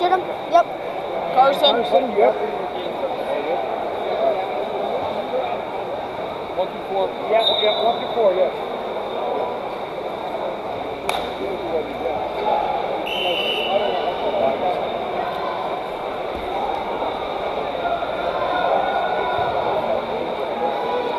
Shoot him. Yep. Carson. Carson, yep. One through four. Yeah, yeah, one to four, yes.